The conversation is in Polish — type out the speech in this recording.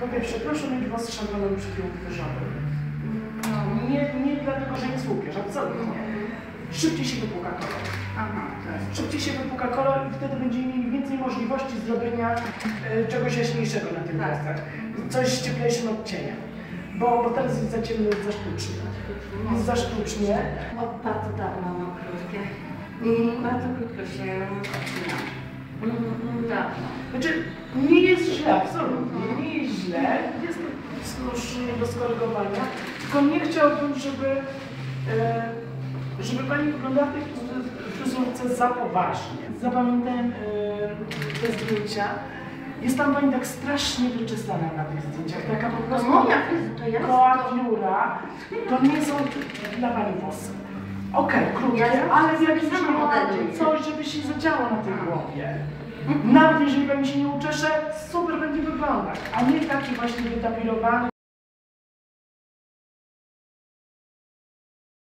Po pierwsze, proszę mieć włos szamponem przeciwwyżowym. No. Nie, nie dlatego, że jest łupież, absolutnie. Szybciej się wypłuka kolor. Aha, tak. Szybciej się wypłuka kolor i wtedy będziemy mieli więcej możliwości zrobienia e, czegoś jaśniejszego na tych Tak. Coś z cieplejszym odcieniem. Bo, bo teraz jest za ciemno, jest za sztucznie. Jest za sztucznie. Dawna mam krótkie. Mhm. I bardzo krótko się. Dawno. Znaczy, nie jest źle, absolutnie, nie jest źle, jest to już nie do skorygowania, tylko nie chciałbym, żeby, e, żeby Pani wyglądała w tej fryzurce za poważnie. Zapamiętałem e, te zdjęcia. Jest tam Pani tak strasznie wyczesana na tych zdjęciach, taka po prostu moja fryzura, to jest koła to... nie są dla Pani włosy. Okej, krótkie, Ja zawsze ale w sobie jakimś zadziało na tej głowie. Nawet jeżeli Pani się nie uczesze, super będzie wyglądać, a nie taki właśnie wytapirowany.